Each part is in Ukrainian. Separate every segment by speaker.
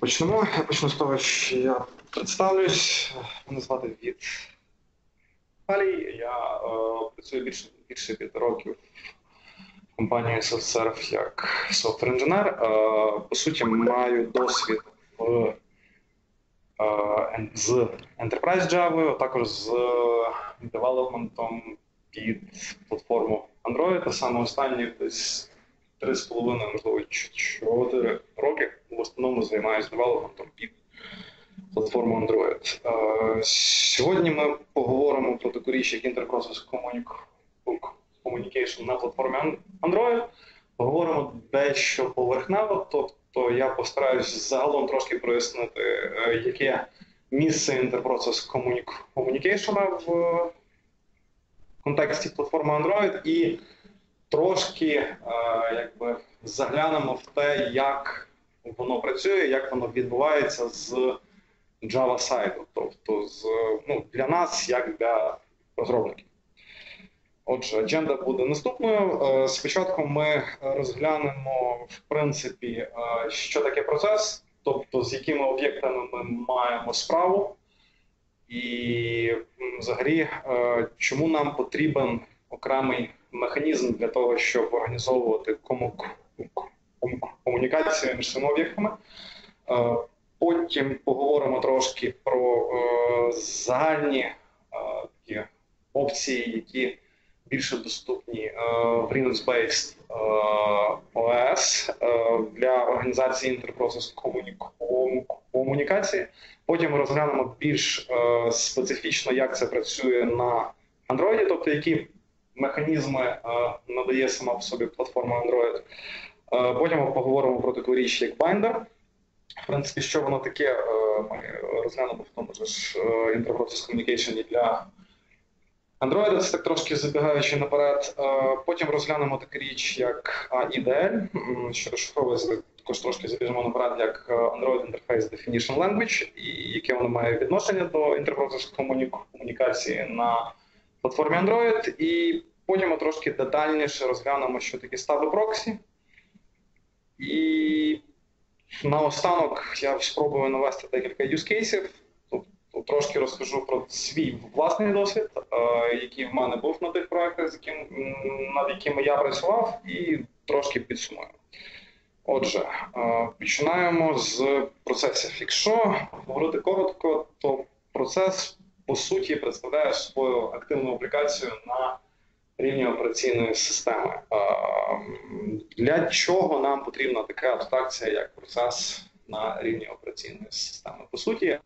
Speaker 1: Почнемо. Я почну з того, що я представлюсь. Мене звати Від Палій. Я е, працюю більше більше п'яти років в компанії SoftServe як софтвер-інженер. Е, по суті, маю досвід в, е, з Enterprise Java, а також з девелопментом під платформу Android. Та саме останні десь 3,5, можливо, 4 роки в основному займаюся девелопментом під платформу Android. Е, Сьогодні ми поговоримо про таку річ, як Interprocess Communi- Communication на платформі Android. Поговоримо дещо поверхнево, тобто я постараюсь загалом трошки прояснити, е, яке місце Interprocess Communi- Communication в контексті платформи Android і трошки е, якби заглянемо в те, як воно працює, як воно відбувається з Java сайду, тобто з ну, для нас, як для розробників. Отже, адженда буде наступною. Е, Спочатку ми розглянемо, в принципі, е, що таке процес, тобто з якими об'єктами ми маємо справу, і взагалі, чому нам потрібен окремий механізм для того, щоб організовувати кому кому- комунікацію між цими об'єктами. Е, Потім поговоримо трошки про е, загальні е, опції, які більше доступні в Linux-based OS для організації інтерпроцес комунікації. Потім розглянемо більш специфічно, як це працює на Android, тобто які механізми е, надає сама по собі платформа Android. Е, Потім ми поговоримо про таку річ, як Binder. В принципі, що воно таке, е, ми розглянемо в тому ж Interprocess Communication для Android, це так трошки забігаючи наперед. Потім розглянемо таку річ, як IDL, що розшифровується також трошки забіжимо наперед, як Android Interface Definition Language, і яке воно має відношення до комуні- комунікації на платформі Android. І потім ми трошки детальніше розглянемо, що таке стаби проксі. І наостанок я спробую навести декілька юзкейсів. Тобто трошки розкажу про свій власний досвід, е, який в мене був на тих проектах, над якими я працював, і трошки підсумую. Отже, е, починаємо з процесів. Якщо говорити коротко, то процес по суті представляє собою активну аплікацію на рівні операційної системи. Для чого нам потрібна така абстракція, як процес на рівні операційної системи? По суті,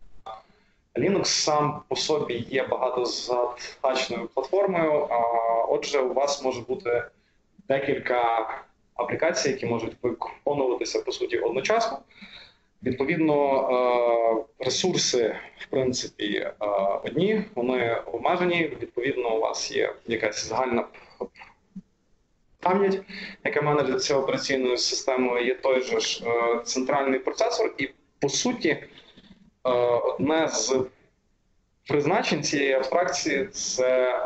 Speaker 1: Linux сам по собі є багатозадачною платформою. Отже, у вас може бути декілька апlikацій, які можуть виконуватися по суті одночасно. Відповідно, е, ресурси, в принципі, е, одні, вони обмежені. Відповідно, у вас є якась загальна пам'ять, яка менеджується операційною системою, є той же ж е, центральний процесор, і по суті, одне з призначень цієї абстракції це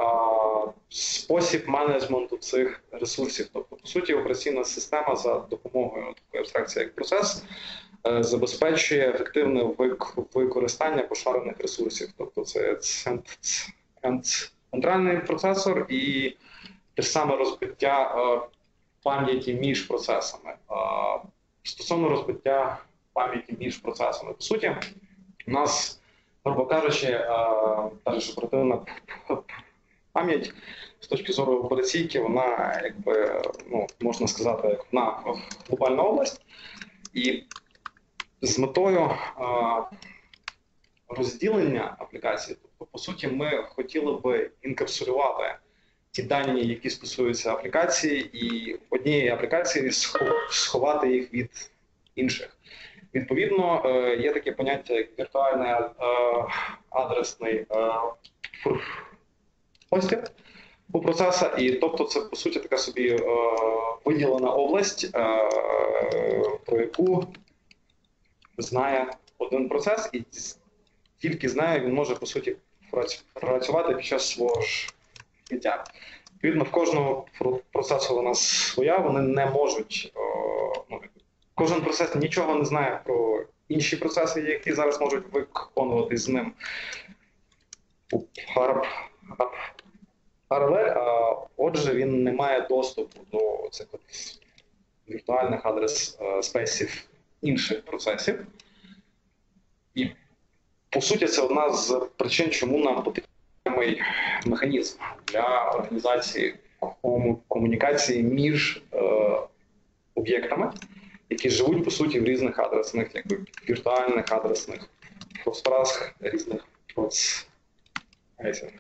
Speaker 1: спосіб менеджменту цих ресурсів. Тобто, по суті, операційна система за допомогою такої абстракції, як процес, забезпечує ефективне використання пошарених ресурсів. Тобто, це цент- цент- центральний процесор і те саме розбиття е, пам'яті між процесами. Е, Стосовно розбиття пам'яті між процесами, по суті, у нас, грубо кажучи, е, та ж оперативна пам'ять з точки зору операційки, вона якби ну, можна сказати, як одна глобальна область. І з метою розділення аплікації, тобто, по суті, ми хотіли би інкапсулювати ті дані, які стосуються аплікації, і в одній аплікації сховати їх від інших. Відповідно, е, є таке поняття як віртуальний е, адресний е, простір у процеса, і тобто це по суті така собі виділена область, про яку знає один процес, і тільки знає, він може по суті прац- працювати під час свого ж життя. Відповідно, в кожного процесу вона своя, вони не можуть. О, ну, кожен процес нічого не знає про інші процеси, які зараз можуть виконувати з ним паралель. А, Отже, він не має доступу до цих віртуальних адрес е, спейсів інших процесів. І по суті, це одна з причин, чому нам потрібний механізм для організації кому- комунікації між е, об'єктами, які живуть по суті в різних адресних, якби віртуальних адресних просторах різних процесів.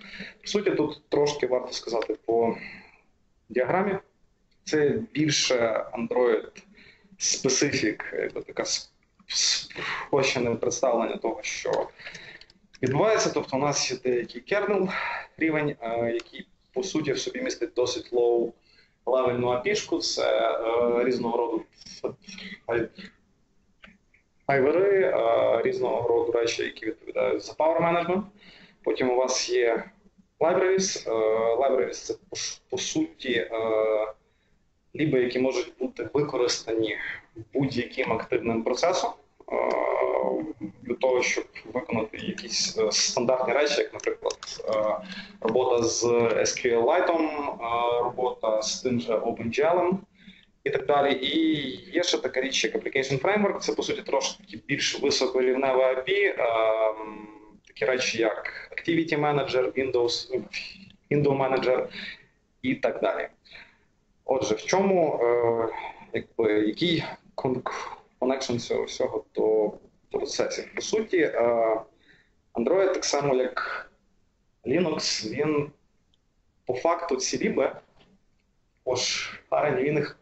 Speaker 1: По суті, тут трошки варто сказати по діаграмі. Це більше Android специфік, якби така с- спрощене представлення того, що відбувається. Тобто, у нас є деякий кернел рівень, е, який по суті в собі містить досить low левельну апішку, це е, різного роду ай- айвери, е, різного роду речі, які відповідають за power management. Потім у вас є libraries. Е, libraries це по, по суті е, ліби, які можуть бути використані будь-яким активним процесом е, для того, щоб виконати якісь е, стандартні речі, як, наприклад, е, робота з SQLite, робота з тим же OpenGL і так далі. І є ще така річ, як Application Framework, це по суті трошки більш високорівневе API, такі речі, як Activity Manager, Windows, Window Manager і так далі. Отже, в чому, е, якби, який кон- connection цього всього до процесів? По суті, е, Android, так само як Linux, він по факту ці ліби пошарені, він їх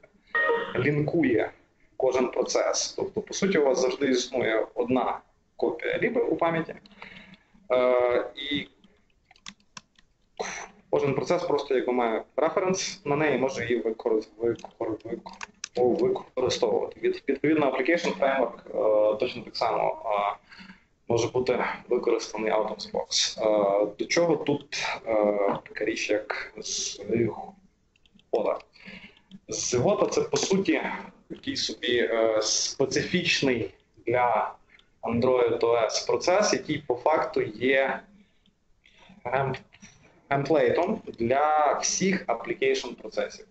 Speaker 1: лінкує кожен процес. Тобто, по суті, у вас завжди існує одна копія ліби у пам'яті. Е, і кожен процес просто якби має референс на неї, може її викор- викор- викор- використовувати. Відповідно, application framework е, точно так само е, може бути використаний out of the box. Е, до чого тут така річ, як згода? Згода це по суті такий собі специфічний для Android OS процес, який по факту є темплейтом для всіх application процесів.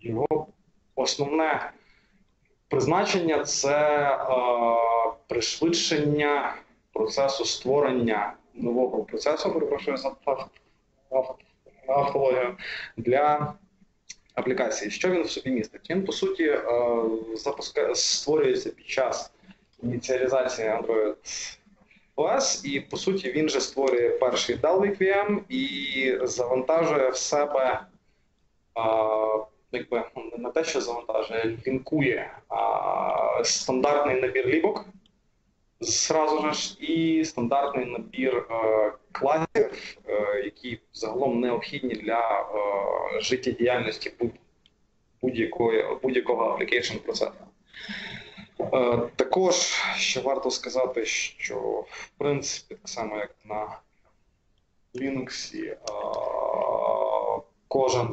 Speaker 1: Його основне призначення це пришвидшення процесу створення нового процесу, перепрошую за ав- ав- автологію, для аплікації. Що він в собі містить? Він, по суті, е, запуска... створюється під час ініціалізації Android OS, і по суті він же створює перший Dalvik VM і завантажує в себе а, якби ну, не те, що завантажує, лінкує а, стандартний набір лібок зразу ж, і стандартний набір е, класів, е, які загалом необхідні для е, життєдіяльності будь- будь-якої будь-якого application процесу. Е, Також ще варто сказати, що в принципі, так само як на Linux, е, кожен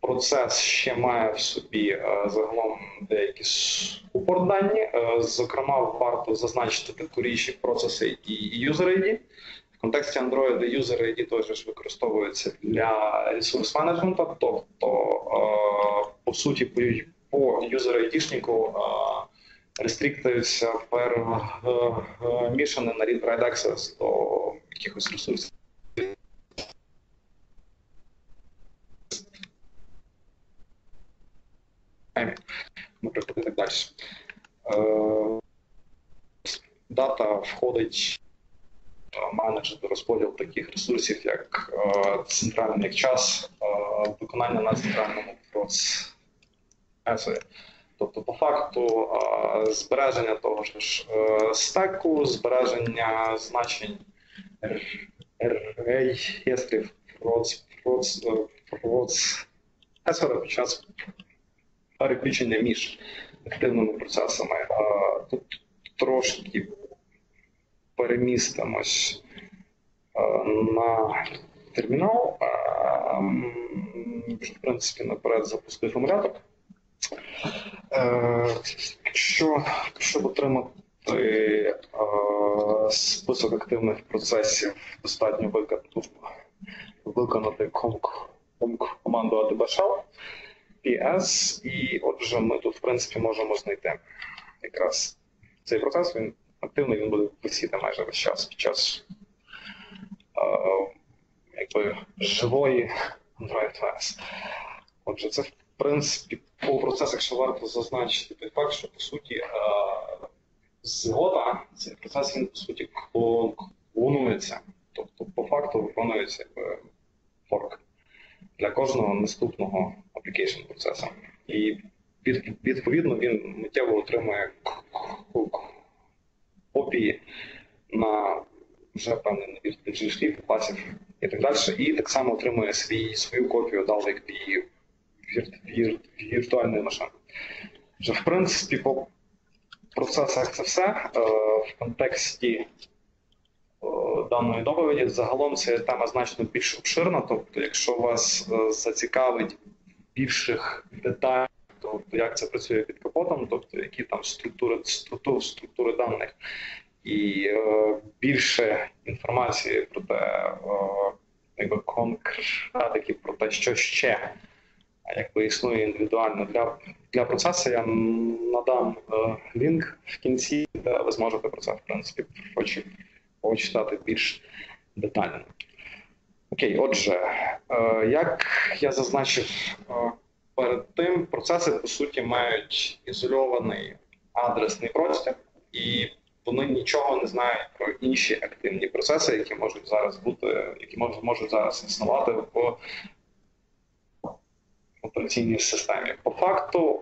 Speaker 1: процес ще має в собі е, загалом деякі супорт дані. Е, Зокрема, варто зазначити таку процеси і user ID. В контексті Android user ID теж використовується для ресурс менеджменту, тобто, по суті, по, по user ID-шнику рестріктуються перемішані на read-write access до якихось ресурсів. Наприклад, і так далі. Е, Дата входить е, менеджер розподіл таких ресурсів, як е, центральний час, е, виконання на центральному процесі. Тобто, по факту, збереження того ж е, стеку, збереження значень реєстрів процесора під час переключення між активними процесами. Тут трошки перемістимось е, на термінал. В принципі, наперед запустив емулятор. Е, Якщо, щоб отримати е, список активних процесів достатньо виконати, команду ADB PS, і отже, ми тут, в принципі, можемо знайти якраз цей процес. Він активний, він буде висіти майже весь час під час е, якби, живої Android OS. Отже, це принципі по процесах, що варто зазначити той факт, що по суті е, згода, цей процес він по суті клон- клонується. Тобто, по факту виконується форк для кожного наступного application процесу. І від, відповідно він миттєво отримує копії на вже певний набір шліф, класів і так далі. І так само отримує свій, свою копію вір, вір, віртуальної машини. Вже в принципі по процесах це все. Е, в контексті е, даної доповіді загалом ця тема значно більш обширна. Тобто, якщо вас е, зацікавить більших деталей, тобто як це працює під капотом, тобто які там структури структури, структури даних, і е, більше інформації про те, е, якби конкретики про те, що ще якби існує індивідуально для, для процесу, я надам е, лінк в кінці, де ви зможете про це в принципі поч- почитати більш детально. Окей, отже, е, як я зазначив е, перед тим, процеси по суті мають ізольований адресний простір, і вони нічого не знають про інші активні процеси, які можуть зараз бути, які можуть зараз існувати в операційній системі. По факту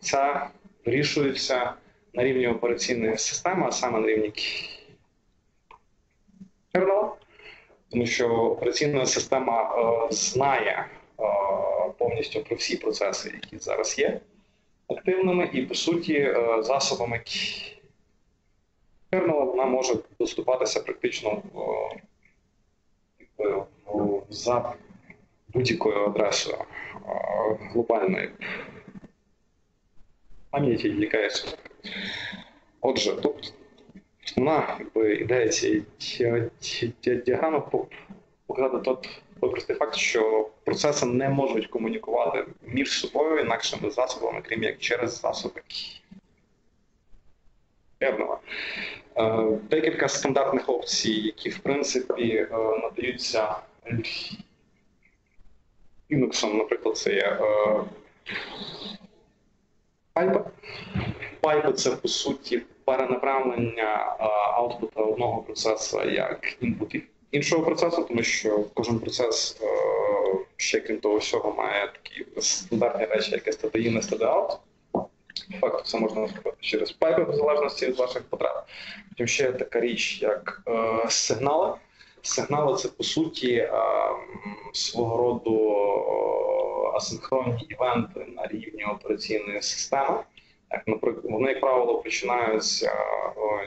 Speaker 1: це вирішується на рівні операційної системи, а саме на рівні кернела, тому що операційна система е, знає е, повністю про всі процеси, які зараз є активними, і по суті е, засобами кернела вона може доступатися практично в, в, будь-якою адресою глобальної пам'яті, яка є. Отже, тут основна ідея цієї ді- ді- ді- діаграми по- показати тот простий факт, що процеси не можуть комунікувати між собою інакшими засобами, крім як через засоби. Е, Декілька стандартних опцій, які в принципі е, надаються Linux, наприклад, це є е, пайпи. Пайпи це по суті перенаправлення е, аутпута одного процесу як інпут іншого процесу, тому що кожен процес е, ще крім того всього має такі стандартні речі, як STDIN і STD-out. Факту це можна зробити через пайпи в залежності від ваших потреб. Потім ще є така річ, як е, сигнали. Сигнали це по суті е, свого роду е, асинхронні івенти на рівні операційної системи. Як, наприклад, вони, як правило, починаються,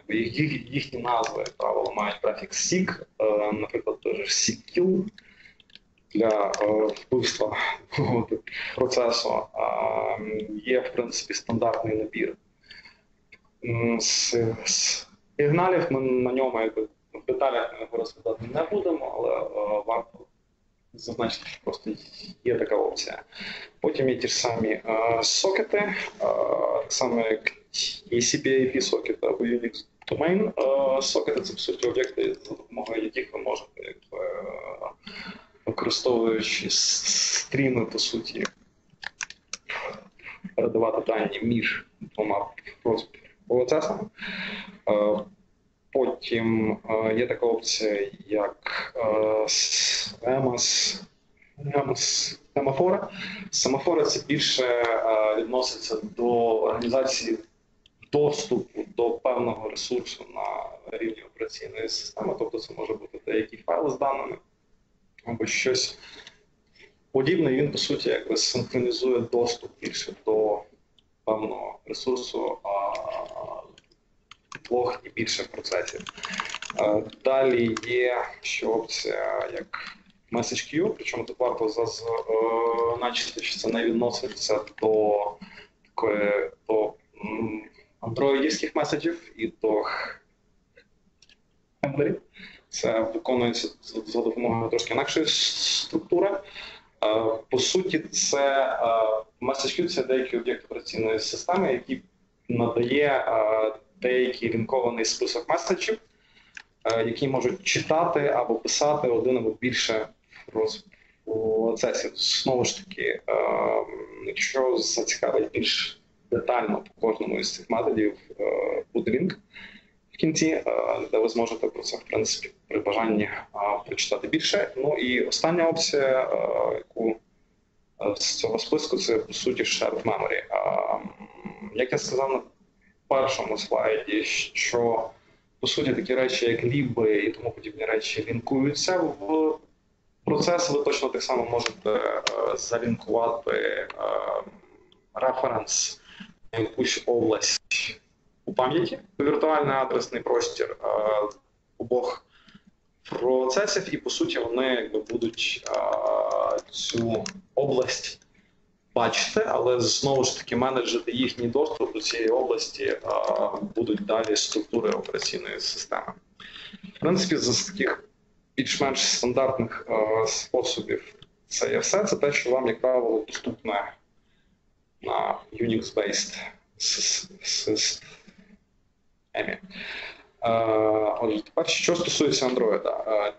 Speaker 1: е, їх, їх- їхні назви, як правило, мають префікс SIG, наприклад, же SIG-kill для вбивства процесу. Є, в принципі, стандартний набір з сигналів. Ми на ньому якби, в деталях ми його розглядати не будемо, але е, варто зазначити, що просто є така опція. Потім є ті ж самі е, сокети, е, так само як і CPIP сокети або Unix Domain е, сокети, це по суті об'єкти, за допомогою яких ви можете, якби, використовуючи стріми, по суті, передавати дані між двома процесами. Е, Потім е, є така опція, як е, с- EMAS, EMAS семафори. Семафори це більше е, відноситься до організації доступу до певного ресурсу на рівні операційної системи. Тобто це може бути деякий файл з даними або щось подібне. Він, по суті, якби синхронізує доступ більше до певного ресурсу. Двох і більше процесів. Е, Далі є ще опція як Message Queue, причому тут варто зазначити, що це не відноситься до такої до м, андроїдівських меседжів і до хендлерів. Це виконується за- допомогою трошки інакшої структури. Е, По суті, це е, Message Queue – це деякі об'єкти операційної системи, які надає е, деякий лінкований список меседжів, е, які можуть читати або писати один або більше процесів. Знову ж таки, е, якщо зацікавить більш детально по кожному із цих методів, е, буде лінк в кінці, де ви зможете про це в принципі при бажанні прочитати більше. Ну і остання опція, яку з цього списку, це по суті shared memory. Як я сказав на першому слайді, що по суті такі речі, як ліби і тому подібні речі, лінкуються в процес. Ви точно так само можете е, залінкувати е, референс на якусь область у пам'яті, віртуальний адресний простір е, обох процесів, і по суті вони якби будуть цю область бачити, але знову ж таки менеджити їхній доступ до цієї області е, будуть далі структури операційної системи. В принципі, з таких більш-менш стандартних е, способів це є все. Це те, що вам, як правило, доступне на Unix-based сис- системі. Отже, тепер що стосується Android.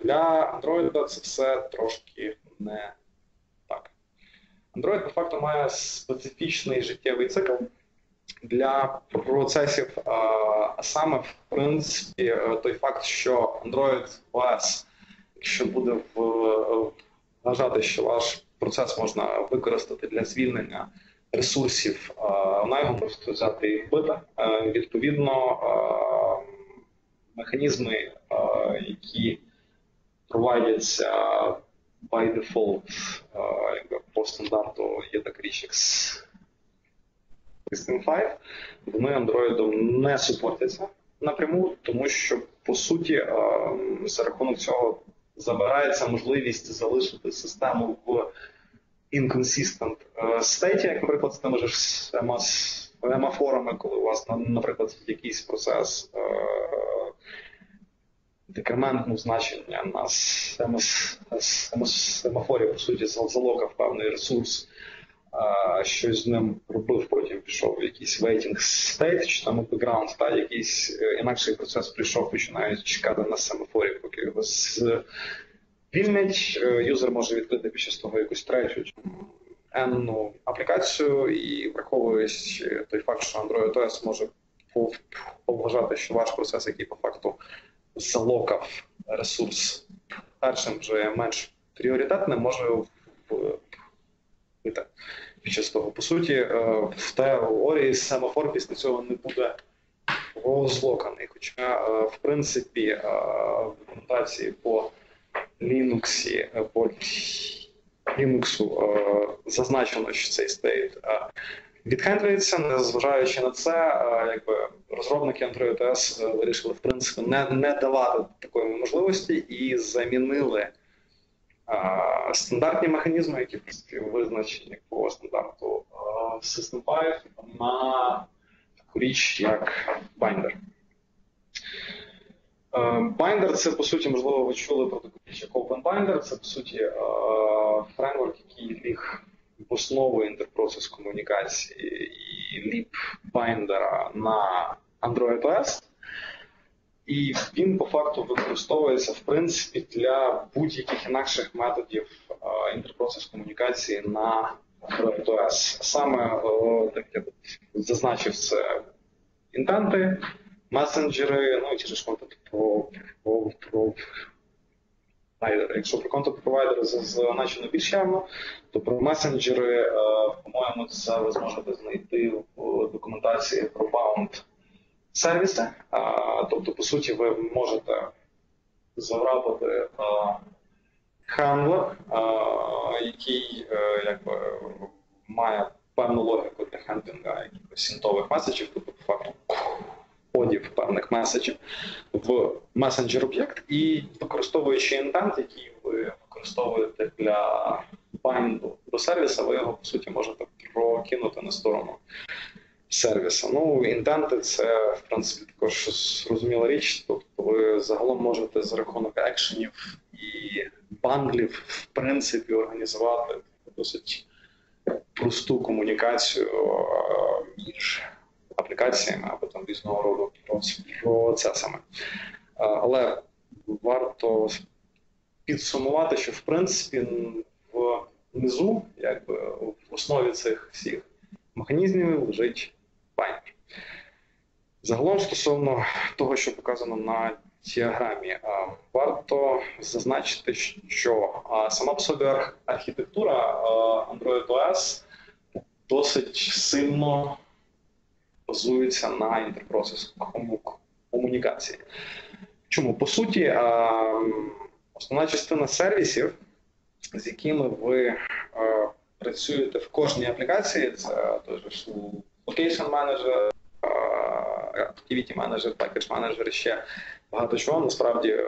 Speaker 1: Для Android це все трошки не. Android по факту має специфічний життєвий цикл для процесів, е, а саме, в принципі, е, той факт, що Android OS, якщо буде вважати, що ваш процес можна використати для звільнення ресурсів, е, вона його просто взяти і вбити. Е, Відповідно, е, механізми, е, які проводяться by default, е, по стандарту є така річ, як System 5, вони Android не супортяться напряму, тому що по суті е, за рахунок цього забирається можливість залишити систему в inconsistent е, state, як, наприклад, з тими ж ема- емафорами, коли у вас, на- наприклад, якийсь процес декрементного значення на семафорі, по суті, зал- залокав певний ресурс, щось з ним робив, потім пішов якийсь waiting state, чи там background, та якийсь е, інакший процес прийшов, починає чекати на семафорі, поки його звільнять. Е, Юзер може відкрити під час того якусь третю енну аплікацію і враховуючи той факт, що Android OS може поважати, що ваш процес, який по факту залокав ресурс першим вже менш пріоритетним, може вбити під час того. По суті, е, в теорії семафор після цього не буде розлоканий. Хоча, е, в принципі, е, в документації по Linux, по Linux зазначено, що цей стейт відхендлюється, незважаючи на це, е, якби розробники Android OS е, вирішили в принципі не, не давати такої можливості і замінили е, стандартні механізми, які визначені по стандарту System 5 на таку річ, як Binder. Binder це по суті, можливо, ви чули про таку річ, як OpenBinder. Це по суті фреймворк, який ліг в основу інтерпроцес комунікації і ліп байндера на Android OS. І він по факту використовується в принципі для будь-яких інакших методів інтерпроцес комунікації на Android OS. Саме е, так я зазначив це інтенти, месенджери, ну і ті ж контент про, про, про провайдери. Якщо про контент провайдери зазначено більш явно, то про месенджери, е, по-моєму, це ви зможете знайти в документації про bound сервіси. Тобто, по суті, ви можете заврапити хендлер, який е, якби, має певну логіку для хендлінга якихось синтових меседжів, тобто по факту кодів певних меседжів в месенджер об'єкт і використовуючи інтент, який ви використовуєте для байнду до сервіса, ви його по суті можете прокинути на сторону сервіси. Ну, інтенти це, в принципі, також зрозуміла річ. Тобто ви загалом можете за рахунок екшенів і бандлів, в принципі, організувати досить просту комунікацію е, між аплікаціями різного роду процесами. Е, Але варто підсумувати, що в принципі внизу, якби в основі цих всіх механізмів лежить байнер. Загалом стосовно того, що показано на діаграмі, варто зазначити, що сама по собі архітектура Android OS досить сильно базується на інтерпроцес комунікації. Чому? По суті, основна частина сервісів, з якими ви працюєте в кожній аплікації, це той же ж Location Manager, Activity Manager, Package Manager, ще багато чого. Насправді,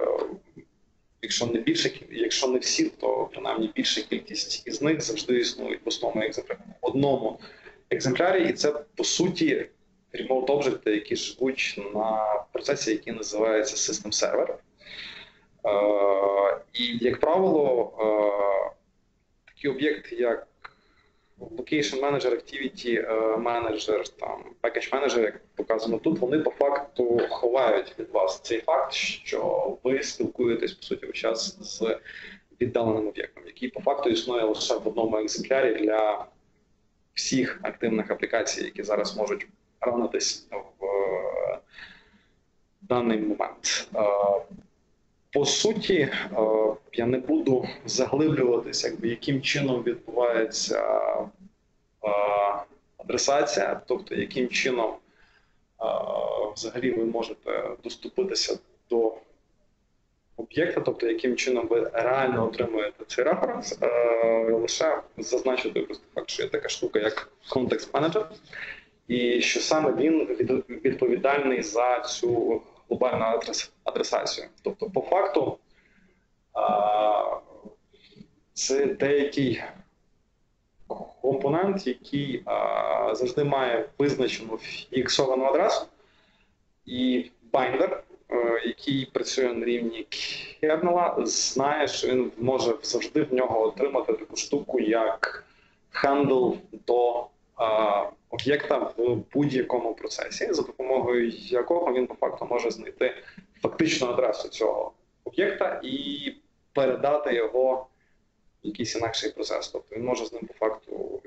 Speaker 1: якщо не більше, якщо не всі, то принаймні більша кількість із них завжди існують в основному одному екземплярі, і це по суті remote об'єкти, які живуть на процесі, який називається System Server. Е, і, як правило, е, такі об'єкти, як Location Manager, Activity е, Manager, там, Package Manager, як показано тут, вони по факту ховають від вас цей факт, що ви спілкуєтесь по суті час з віддаленим об'єктом, який по факту існує лише в одному екземплярі для всіх активних аплікацій, які зараз можуть ранитись в е, даний момент. Е, По суті, е, я не буду заглиблюватися, якби яким чином відбувається адресація, тобто яким чином взагалі ви можете доступитися до об'єкта, тобто яким чином ви реально отримуєте цей референс, лише зазначити просто факт, що є така штука, як контекст менеджер, і що саме він відповідальний за цю глобальну адрес, адресацію. Тобто, по факту, це деякий компонент, який завжди має визначену фіксовану адресу, і байндер, е, який працює на рівні кернела, знає, що він може завжди в нього отримати таку штуку, як handle до об'єкта в будь-якому процесі, за допомогою якого він по факту може знайти фактичну адресу цього об'єкта і передати його в якийсь інакший процес. Тобто він може з ним по факту,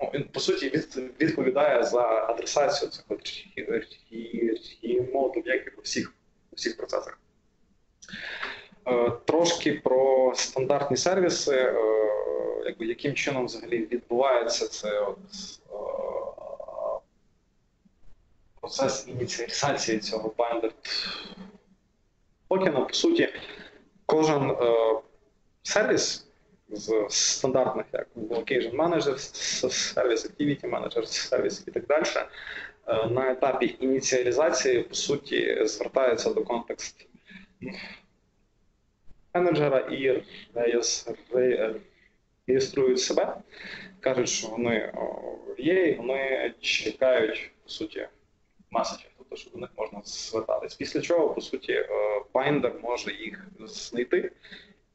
Speaker 1: ну, він по суті від, відповідає за адресацію цих remote об'єктів у всіх, у всіх процесах. Е, Трошки про стандартні сервіси, е, якби яким чином взагалі відбувається це от, е, процес ініціалізації цього binder токена. По суті, кожен е, сервіс з стандартних, як Location Manager, сервіс Activity Manager, сервіс і так далі, е, на етапі ініціалізації, по суті, звертається до контекст менеджера і реєс- реєструють себе, кажуть, що вони є, і вони чекають, по суті, меседжів, тобто, що до них можна звертатись. Після чого, по суті, е, Binder може їх знайти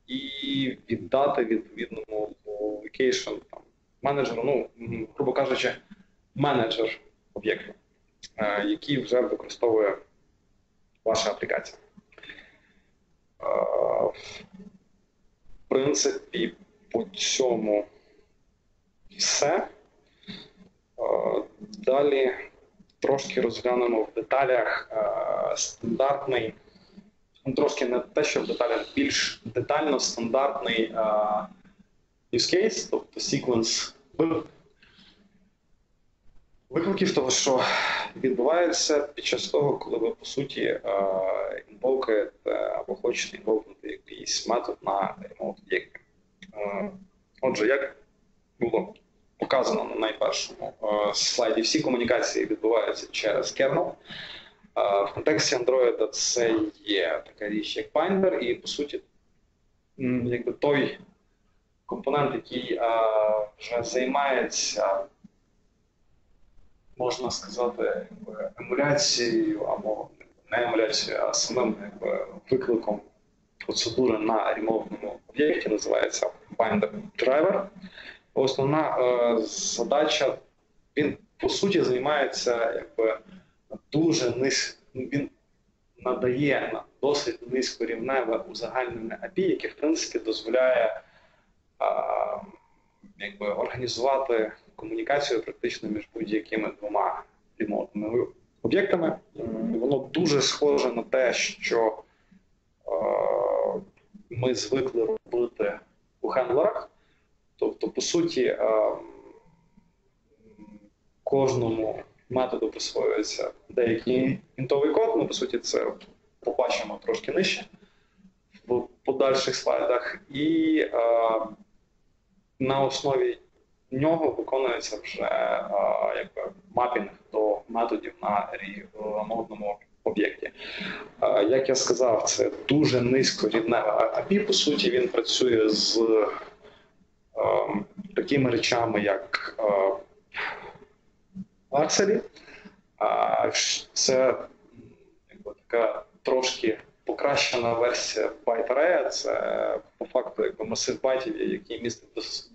Speaker 1: і віддати відповідному location там, менеджеру, ну, грубо кажучи, менеджер об'єкту, е, який вже використовує ваша аплікація. Е, В принципі, по цьому все. Е, Далі трошки розглянемо в деталях е, стандартний, ну, трошки не те, що в деталях, більш детально стандартний е, use case, тобто sequence викликів того, що відбувається під час того, коли ви по суті е, інвокуєте або хочете інвокнути якийсь метод на ремонт об'єкті. Е, Отже, як було показано на найпершому е, слайді, всі комунікації відбуваються через kernel. Е, В контексті Android це є така річ, як Binder, і по суті, якби той компонент, який е, вже займається можна сказати, емуляцією або не емуляцією, а самим якби, викликом процедури на ремонтному об'єкті, називається Binder Driver. Основна е, задача, він по суті займається якби дуже низь, він надає на досить низькорівневе узагальнене API, яке в принципі дозволяє а, якби, організувати комунікацію практично між будь-якими двома ремонтними об'єктами. Воно дуже схоже на те, що е, ми звикли робити у хендлерах. Тобто, по суті, е, кожному методу присвоюється деякий інтовий код. Ми, по суті, це побачимо трошки нижче в подальших слайдах. І е, на основі нього виконується вже е, якби, мапінг до методів на ремонтному об'єкті. Е, Як я сказав, це дуже низько рівневе API. По суті, він працює з е, такими речами, як е, акселі. А ш- це якби, така трошки покращена версія byte array. Це по факту якби масив байтів, який містить дос-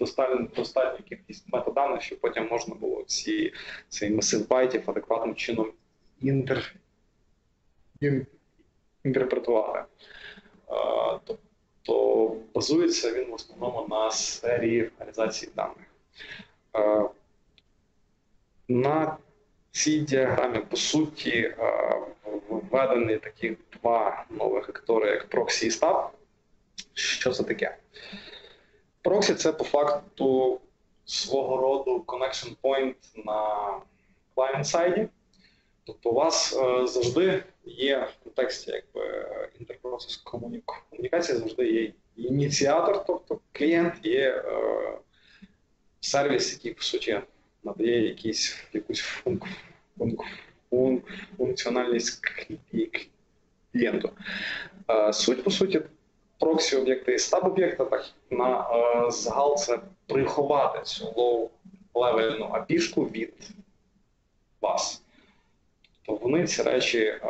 Speaker 1: достатню, кількість метаданих, щоб потім можна було ці, цей масив байтів адекватним чином інтер, інтерпретувати. А, Тобто базується він в основному на серії реалізації даних. Е, На цій діаграмі, по суті, е, введені такі два нових вектори, як проксі і стаб. Що це таке? Проксі це по факту свого роду connection point на client-сайді. Тобто у вас е, завжди є в контексті якби, інтерпроцес комунік- комунікації, завжди є ініціатор, тобто клієнт, є е, сервіс, який по суті надає якісь, якусь функ, функ, функ, функціональність клієнту. Е, Суть, по суті, проксі об'єкта і стаб об'єкта так на е, загал це приховати цю low-левельну API-шку від вас. То вони ці речі, е,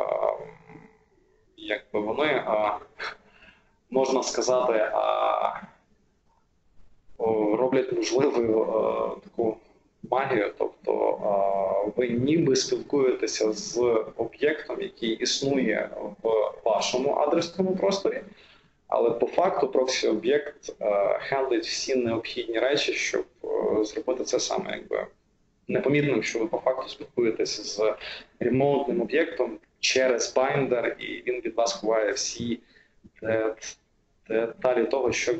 Speaker 1: якби вони, е, можна сказати, роблять можливою е, таку магію. Тобто е, ви ніби спілкуєтеся з об'єктом, який існує в вашому адресному просторі, але по факту проксі об'єкт е, хендлить всі необхідні речі, щоб зробити це саме якби непомітним, що ви по факту спілкуєтеся з ремонтним об'єктом через байндер, і він від вас ховає всі деталі того, що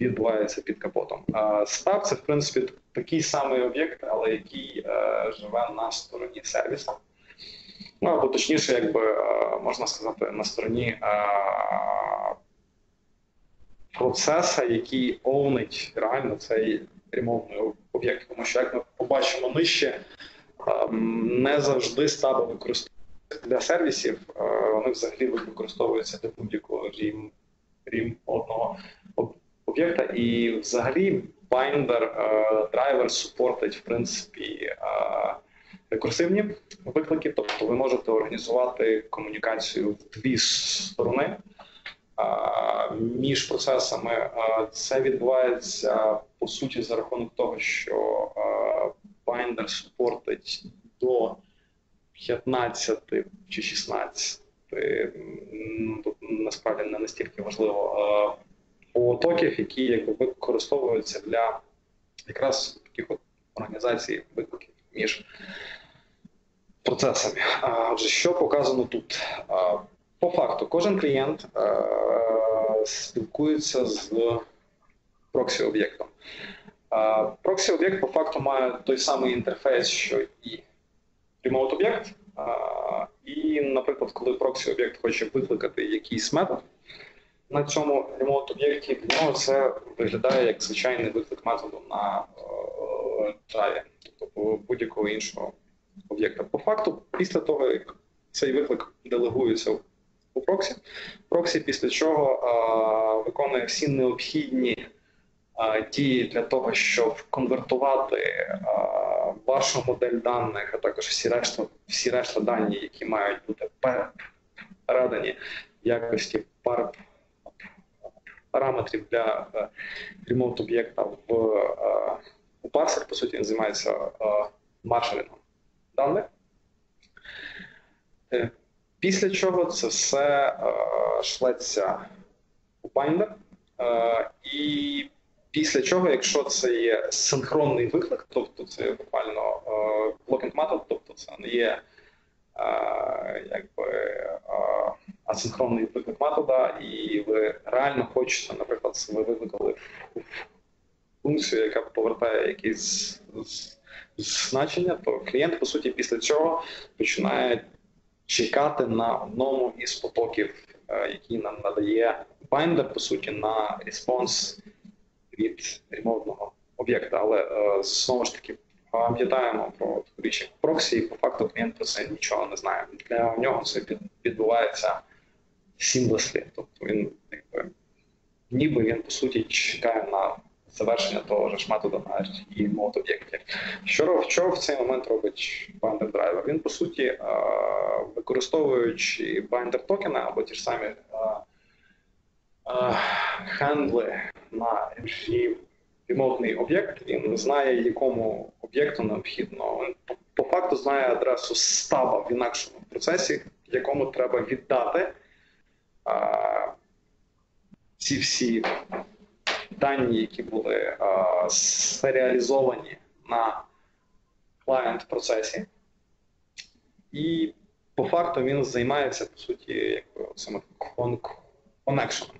Speaker 1: відбувається під капотом. Стаб це в принципі такий самий об'єкт, але який е, живе на стороні сервісу. Ну або точніше, якби е, можна сказати, на стороні е, процеса, який оунить реально цей ремонтний об'єкт. Тому що, як ми побачимо нижче, не завжди стаби використовуються для сервісів, вони взагалі використовуються для будь-якого рім, рім одного об'єкта. І взагалі Binder е, драйвер супортить в принципі е, рекурсивні виклики, тобто ви можете організувати комунікацію в дві сторони е, між процесами. Це відбувається по суті за рахунок того, що Binder супортить до 15 чи 16. Тут насправді не настільки важливо потоків, які якби використовуються для якраз таких от організацій викликів між процесами. Отже, що показано тут? По факту, кожен клієнт спілкується з проксі-об'єктом. Проксі-об'єкт по факту має той самий інтерфейс, що і remote об'єкт. А, І, наприклад, коли проксі-об'єкт хоче викликати якийсь метод на цьому remote об'єкті, для нього це виглядає як звичайний виклик методу на е, Java, тобто будь-якого іншого об'єкта. По факту, після того, як цей виклик делегується у проксі, проксі після чого е, виконує всі необхідні е, дії для того, щоб конвертувати е, ваша модель даних, а також всі решта, всі решта дані, які мають бути передані якості пар, параметрів для е, ремонт об'єкта в е, у парсер, по суті, він займається е, маршалінгом даних. Після чого це все шлеться у Binder. І після чого, якщо це є синхронний виклик, тобто це буквально blocking method, тобто це не є е, якби е, асинхронний виклик метода, і ви реально хочете, наприклад, ви викликали функцію, яка повертає якісь значення, то клієнт, по суті, після цього починає чекати на одному із потоків, е, який нам надає Binder, по суті, на респонс від ремонтного об'єкта. Але е, знову ж таки пам'ятаємо про таку річ проксі, і по факту клієнт про це нічого не знає. Для нього це відбувається seamlessly. Тобто він якби ніби він по суті чекає на завершення того ж методу на і мод об'єктів. Що, що в цей момент робить Binder Driver? Він по суті, використовуючи Binder токени або ті ж самі хендли на ремонтний об'єкт, він знає, якому об'єкту необхідно. Він по факту знає адресу стаба в інакшому процесі, якому треба віддати ці всі дані, які були а, серіалізовані на клієнт процесі, і по факту він займається по суті якби саме коннекшеном.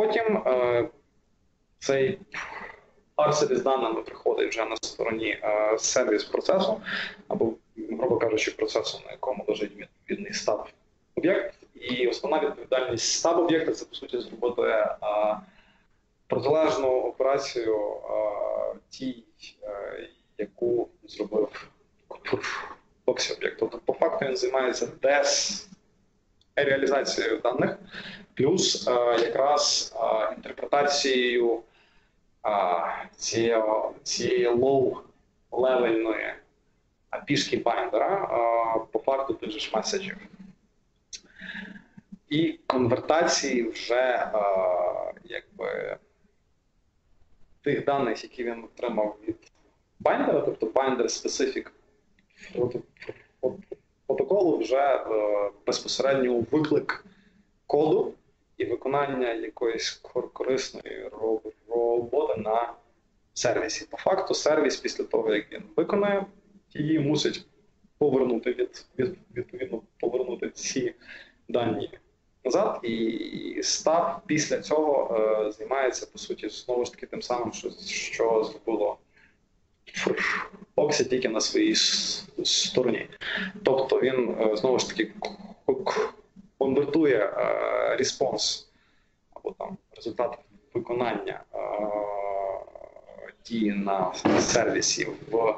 Speaker 1: Потім е, цей парсер із даними приходить вже на стороні е, сервіс процесу, або, грубо кажучи, процесу, на якому лежить відповідний стаб об'єкт. І основна відповідальність стаб об'єкта це по суті зробити. Е, протилежну операцію тій, е, яку зробив Боксі об'єкт. Тобто, по факту він займається дес реалізацією даних, плюс е, якраз е, інтерпретацією цієї цієї лоу-левельної пішки байндера по факту тих меседжів. І конвертації вже якби тих даних, які він отримав від байндера, тобто binder specific протоколу, вже е, безпосередньо виклик коду і виконання якоїсь корисної роботи на сервісі. По факту, сервіс після того, як він виконає, її мусить повернути від, від відповідно повернути ці дані назад, і став після цього е, займається по суті знову ж таки тим самим, що що зробило Фоксі тільки на своїй стороні. Тобто він е, знову ж таки конвертує е, респонс або там результат виконання е, дії на сервісі в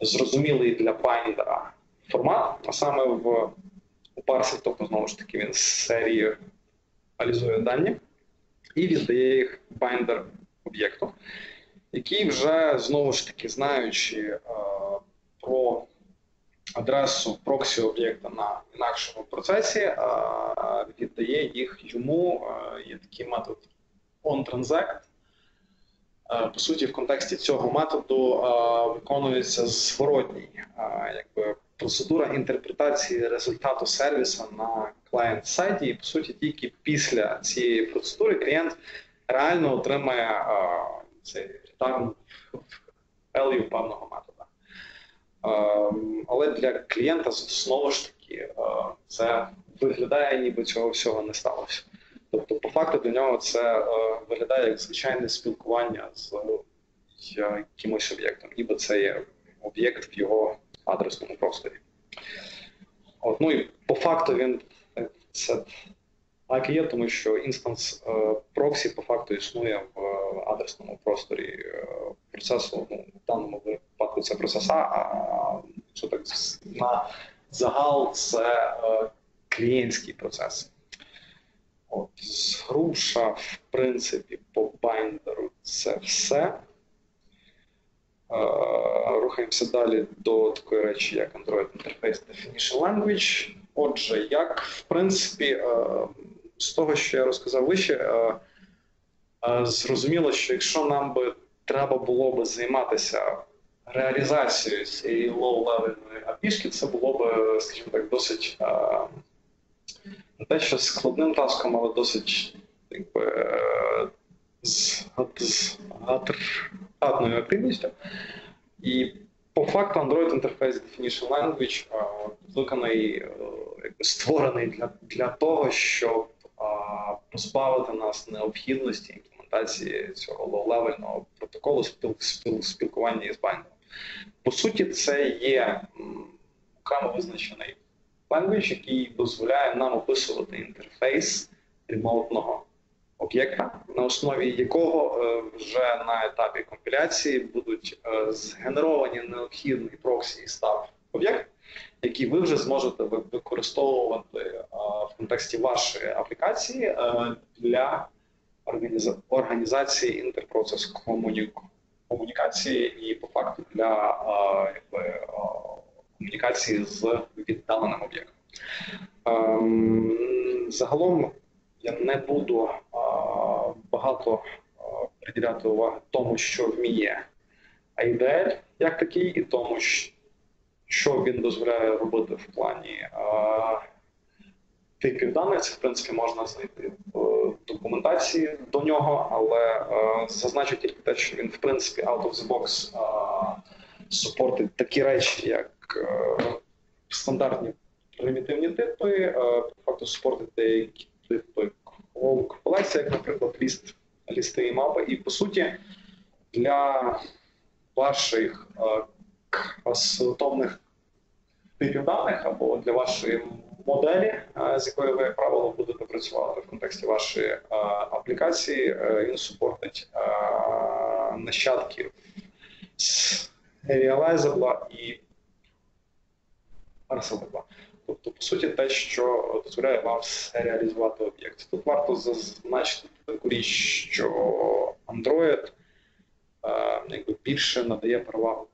Speaker 1: зрозумілий для байндера формат, а саме в парсі, тобто, знову ж таки, він з серії серіалізує дані і віддає їх байндер об'єкту, який вже знову ж таки, знаючи е, про адресу проксі об'єкта на інакшому процесі, е, віддає їх йому. Е, є такий метод onTransact. По суті, в контексті цього методу виконується зворотній якби процедура інтерпретації результату сервісу на клієнт сайті, і по суті, тільки після цієї процедури клієнт реально отримає цей return value певного метода. Але для клієнта знову ж таки це виглядає, ніби цього всього не сталося. Тобто, по факту для нього це виглядає як звичайне спілкування з якимось об'єктом, ніби це є об'єкт в його адресному просторі. От, Ну і по факту він це так і є, тому що інстанс е, проксі по факту існує в адресному просторі е, процесу. Ну, в даному випадку це процеса, а що так на загал це е, клієнтський процес. От, Груша, в принципі, по байндеру це все. рухаємося далі до такої речі, як Android Interface Definition Language. Отже, як в принципі, е, з того, що я розказав вище, е, е, зрозуміло, що якщо нам би треба було би займатися реалізацією цієї low-level апішки, це було б, скажімо так, досить не те, що складним таском, але досить якби, з, з гатною активністю. І по факту Android Interface Definition Language виконаний, створений для для того, щоб позбавити нас необхідності імплементації цього low-level ного протоколу спіл, спіл, спілкування із Binder ом. По суті, це є окремо визначений language, який дозволяє нам описувати інтерфейс remote ного об'єкта, на основі якого е, вже на етапі компіляції будуть е, згенеровані необхідний проксі і stub об'єкт, який ви вже зможете використовувати е, в контексті вашої аплікації для організації інтерпроцес комунікації і по факту для якби, комунікації з віддаленим об'єктом. Ем, загалом я не буду багато приділяти уваги тому, що вміє IDL як такий, і тому, що він дозволяє робити в плані типів даних. Це в принципі можна знайти в документації до нього, але зазначу тільки те, що він в принципі out of the box супортить такі речі, як стандартні примітивні типи, факту супортить деякі типи колекція, як, наприклад, ліст, лісти і мапи. І по суті, для ваших асоціативних типів даних або для вашої моделі, з якою ви, як правило, будете працювати в контексті вашої аплікації, він супортить нащадків з Realizable і Parsable. Тобто, по суті, те, що дозволяє вам реалізувати об'єкт. Тут варто зазначити таку річ, що Android е, якби більше надає перевагу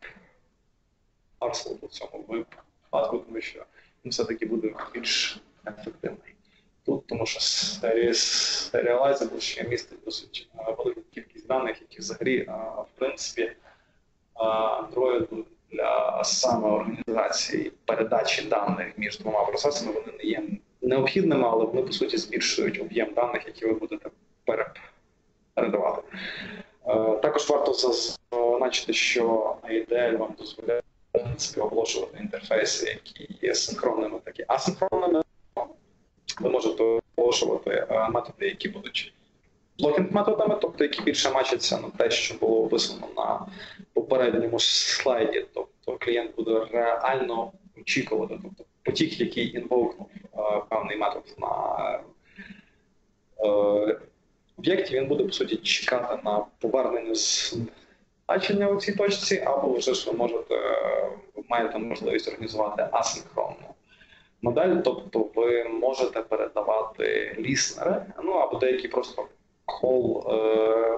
Speaker 1: Arsenal в цьому випадку, тому що він все-таки буде більш ефективний. Тут, тому що Serializable ще містить досить е, велику кількість даних, які взагалі, е, в принципі, е, Android для саме організації передачі даних між двома процесами вони не є необхідними, але вони по суті збільшують об'єм даних, які ви будете передавати. Е, також варто зазначити, що IDL вам дозволяє в принципі оголошувати інтерфейси, які є синхронними, так і асинхронними. Ви можете оголошувати е, методи, які будуть блокінг методами, тобто які більше мачаться на те, що було описано на попередньому слайді. Тобто клієнт буде реально очікувати, тобто потік, який інвокнув е, певний метод на е, об'єкті, він буде по суті чекати на повернення з значення у цій точці, або вже ж ви можете ви маєте можливість організувати асинхронну модель, тобто ви можете передавати ліснери, ну або деякі просто call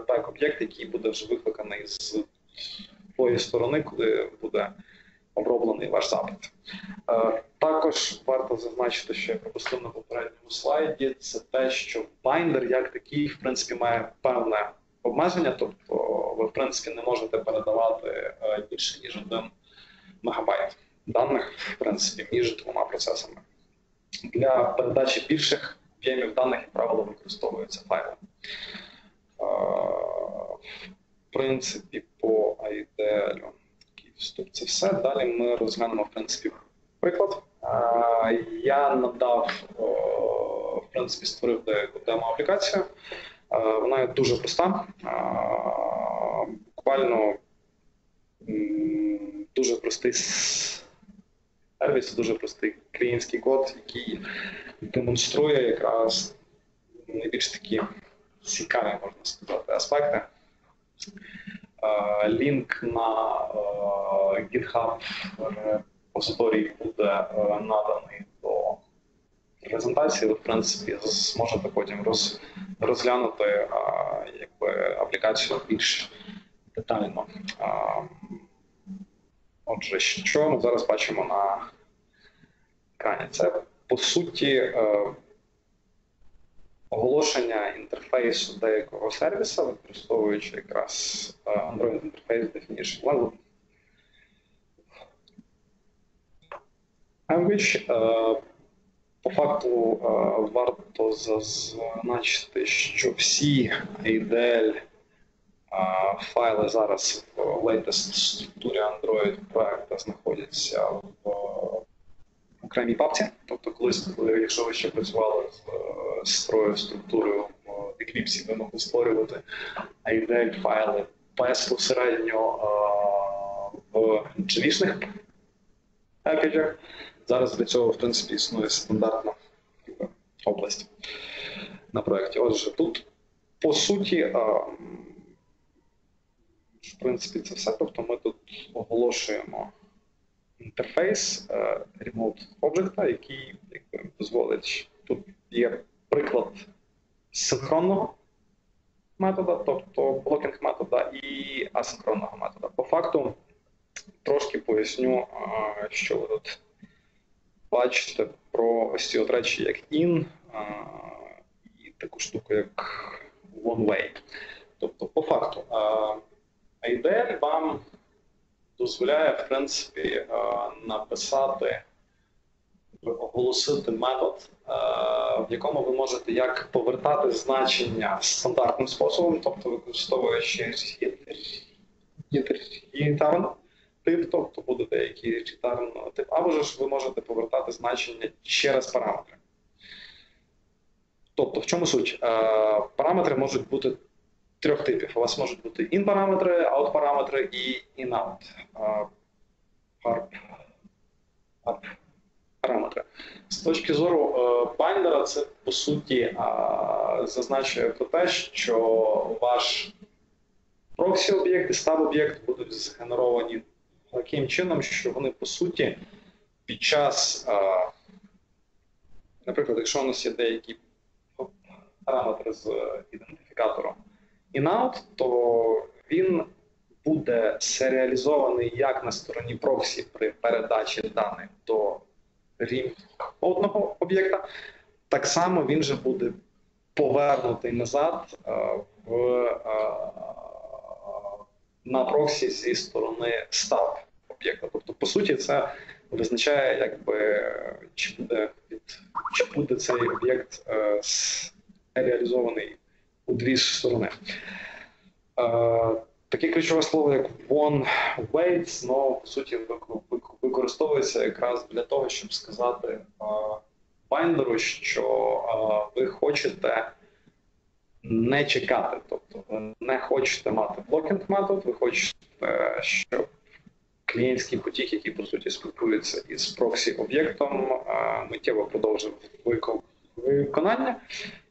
Speaker 1: back об'єкт, який буде вже викликаний з твоєї сторони, куди буде оброблений ваш запит. Е, також варто зазначити, що я пропустив на попередньому слайді, це те, що Binder як такий, в принципі, має певне обмеження, тобто ви, в принципі, не можете передавати е, більше, ніж один мегабайт даних, в принципі, між двома процесами. Для передачі більших об'ємів даних, як правило, використовуються файли. Е, в принципі, по IDL вступ це все. Далі ми розглянемо в принципі приклад. Е, я надав, в принципі, створив деяку демо-аплікацію. Е, вона є дуже проста. Буквально дуже простий сервіс, дуже простий клієнтський код, який демонструє якраз найбільш такі цікаві, можна сказати, аспекти. Лінк на GitHub репозиторій буде е, наданий до презентації. В принципі, зможете потім роз, розглянути якби, аплікацію більш детально. Отже, що ми зараз бачимо на екрані? Це по суті е, оголошення інтерфейсу деякого сервіса, використовуючи якраз е, Android Interface Definition Language. Language. Е, По факту варто зазначити, що всі IDL файли зараз в latest структурі Android проекту знаходяться в окремій папці. Тобто, колись, коли, якщо ви ще працювали з е, строю структурою в Eclipse, ви могли створювати IDL файли безпосередньо е, в джавішних пекеджах. Зараз для цього, в принципі, існує стандартна область на проєкті. Отже, тут, по суті, е, в принципі, це все. Тобто ми тут оголошуємо інтерфейс е, Remote Object, який якби, дозволить. Тут є приклад синхронного метода, тобто блокінг метода і асинхронного метода. По факту трошки поясню, е, що ви тут бачите про ось ці от речі, як in е, і таку штуку, як one way. Тобто, по факту, е, IDL вам дозволяє, в принципі, е, написати, оголосити метод, е, в якому ви можете як повертати значення стандартним способом, тобто використовуючи return тип, тобто буде деякий return тип, або ж ви можете повертати значення через параметри. Тобто, в чому суть? Е, Параметри можуть бути трьох типів. У вас можуть бути in-параметри, out-параметри і in-out параметри. З точки зору байндера, це по суті зазначує про те, що ваш проксі-об'єкт і стаб-об'єкт будуть згенеровані таким чином, що вони по суті під час, наприклад, якщо у нас є деякі параметри з ідентифікатором in-out, то він буде серіалізований як на стороні проксі при передачі даних до рівня одного об'єкта, так само він же буде повернутий назад в, на проксі зі сторони став об'єкта. Тобто, по суті, це визначає, якби чи буде чи буде цей об'єкт реалізований у дві сторони. Таке ключове слово, як one weight, ну, по суті, використовується якраз для того, щоб сказати байндеру, що ви хочете не чекати. Тобто ви не хочете мати блокінг метод, ви хочете, щоб клієнтський потік, який по суті спілкується із проксі об'єктом, миттєво продовжив виконання.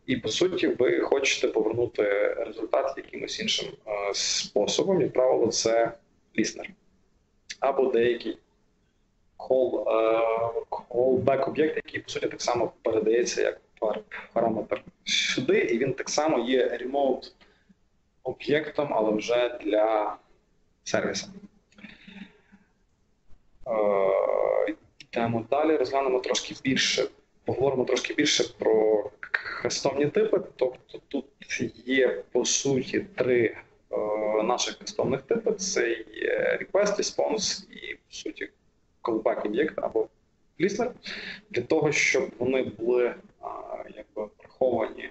Speaker 1: І по суті, ви хочете повернути результат якимось іншим е, способом, як правило, це ліснер. Або деякий е, callback об'єкт, який по суті так само передається як параметр сюди, і він так само є remote об'єктом, але вже для сервіса. Е, йдемо далі, розглянемо трошки більше, поговоримо трошки більше про кастомні типи. Тобто тут є по суті три е, наших кастомних типи: це є request response і по суті callback об'єкт або listener, для того, щоб вони були е, якби приховані.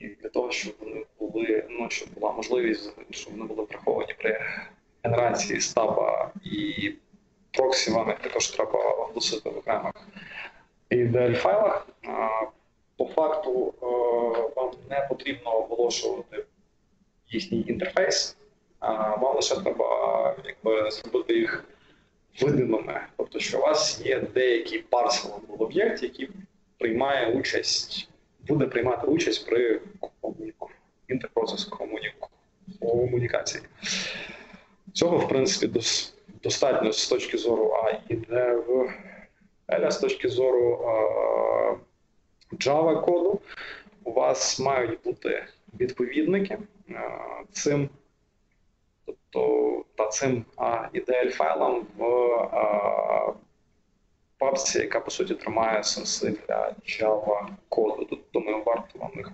Speaker 1: І для того, щоб вони були, ну щоб була можливість, щоб вони були приховані при генерації стаба і проксі, вам також треба оголосити в окремих EDL файлах. По факту е, вам не потрібно оголошувати їхній інтерфейс, вам лише треба якби, зробити їх видимими. Тобто, що у вас є деякий парсел об'єкт, який приймає участь, буде приймати участь при інтерпроцес комунікації. Цього, в принципі, достатньо з точки зору А і Д в L, з точки зору Java коду. У вас мають бути відповідники цим то та цим IDL файлом в а, папці, яка по суті тримає сенси для Java коду. Тут думаю, варто вам їх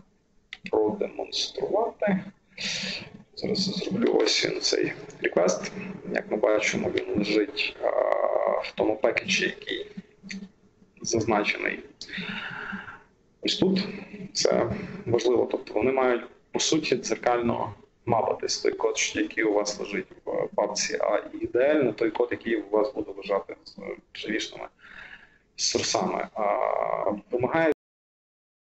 Speaker 1: продемонструвати. Зараз зроблю ось він цей реквест. Як ми бачимо, він лежить а, в тому пекеджі, який зазначений ось тут. Це важливо. Тобто вони мають по суті дзеркально мапатись той код, який у вас лежить в папці, а ідеально той код, який у вас буде лежати з живішними сорсами. Вимагає